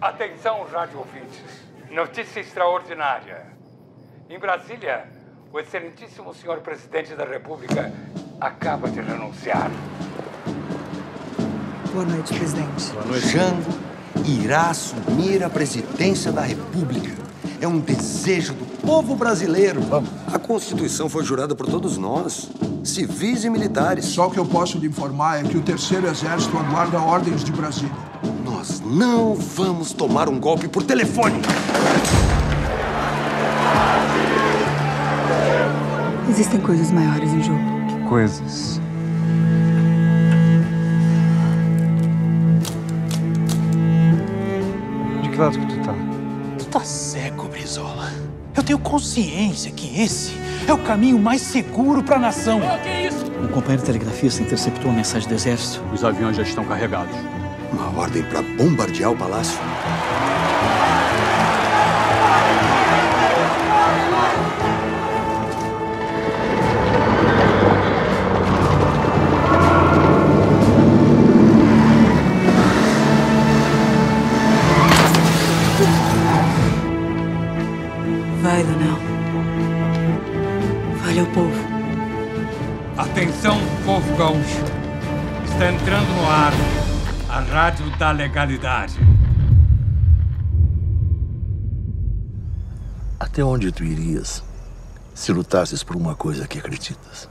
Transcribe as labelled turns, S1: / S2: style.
S1: Atenção, rádio ouvintes. Notícia extraordinária. Em Brasília, o excelentíssimo senhor presidente da República acaba de renunciar.
S2: Boa noite, presidente.
S3: Boa noite.
S4: Jango irá assumir a presidência da República. É um desejo do povo brasileiro. Vamos.
S5: A Constituição foi jurada por todos nós, civis e militares.
S6: Só o que eu posso lhe informar é que o Terceiro Exército aguarda ordens de Brasília.
S5: Nós não vamos tomar um golpe por telefone.
S2: Existem coisas maiores em jogo.
S3: Que coisas? De que lado que tu tá?
S7: Tu tá cego, Brizola. Eu tenho consciência que esse é o caminho mais seguro para a nação.
S8: Oh, que isso?
S7: Um companheiro telegrafista interceptou a mensagem do exército.
S9: Os aviões já estão carregados.
S5: Uma ordem para bombardear o palácio.
S2: Vai, Leonel. Vale ao povo.
S1: Atenção, povo gaúcho. Está entrando no ar a Rádio da Legalidade.
S10: Até onde tu irias se lutasses por uma coisa que acreditas?